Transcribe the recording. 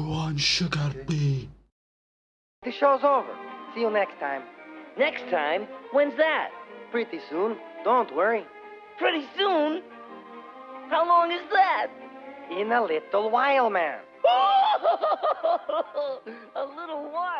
Go on, Sugar Bee. The show's over. See you next time. Next time? When's that? Pretty soon. Don't worry. Pretty soon? How long is that? In a little while, man. a little while? What'll we do